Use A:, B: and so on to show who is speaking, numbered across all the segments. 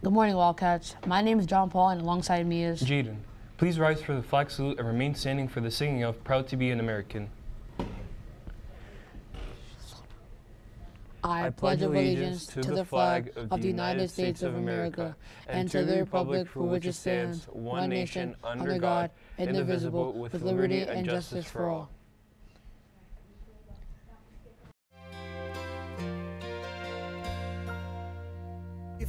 A: Good morning, Wildcats. My name is John Paul, and alongside me is
B: Jaden. Please rise for the flag salute and remain standing for the singing of Proud to be an American.
A: I pledge allegiance to the flag of the United States of America and to the republic for which it stands, one nation, under God, indivisible, with liberty and justice for all.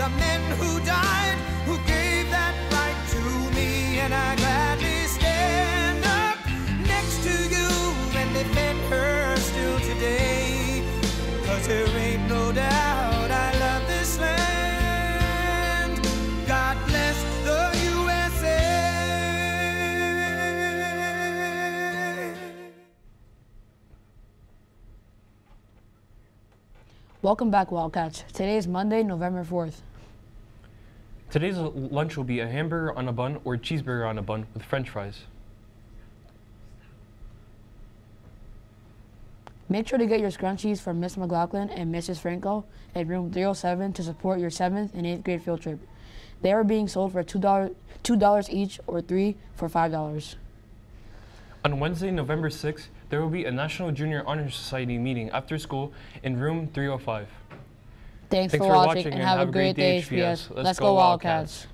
C: the men who died Who gave that right to me And I
A: Welcome back, Wildcats. Today is Monday, November 4th.
B: Today's lunch will be a hamburger on a bun or a cheeseburger on a bun with french fries.
A: Make sure to get your scrunchies from Miss McLaughlin and Mrs. Franco at room 307 to support your 7th and 8th grade field trip. They are being sold for $2, $2 each or 3 for $5.
B: On Wednesday, November 6th, there will be a National Junior Honor Society meeting after school in room 305.
A: Thanks,
B: Thanks
A: for, watching, and have, a great day, HPS. Let's, go, Wildcats.